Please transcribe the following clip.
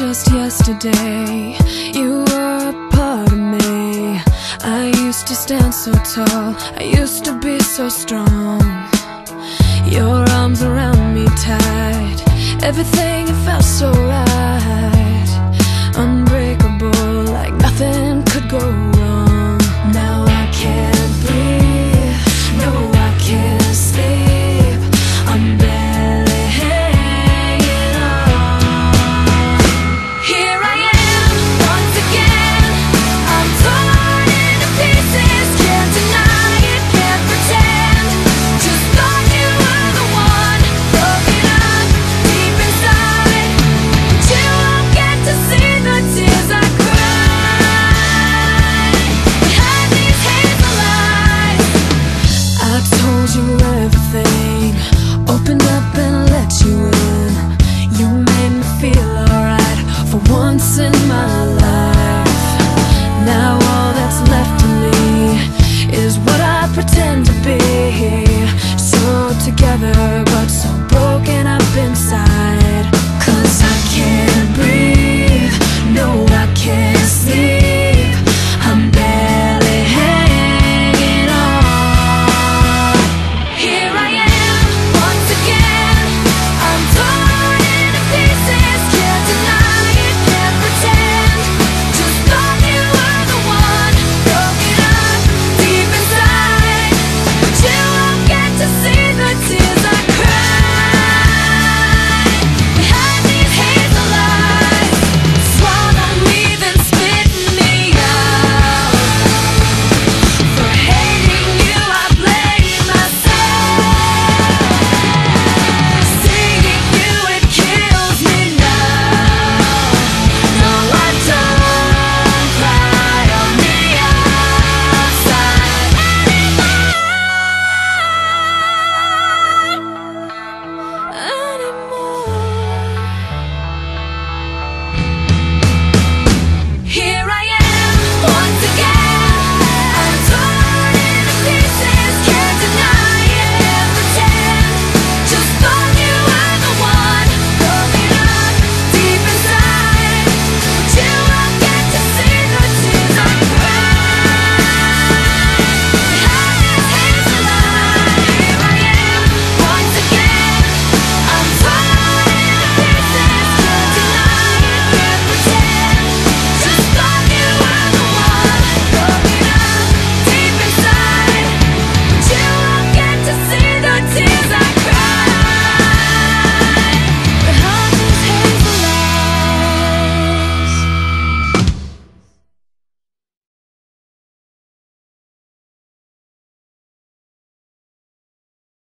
yesterday You were a part of me. I used to stand so tall I used to be so strong. Your arms around me tight Everything felt so right in my life Now all that's left me Is what I pretend to be. So together but so broken up inside.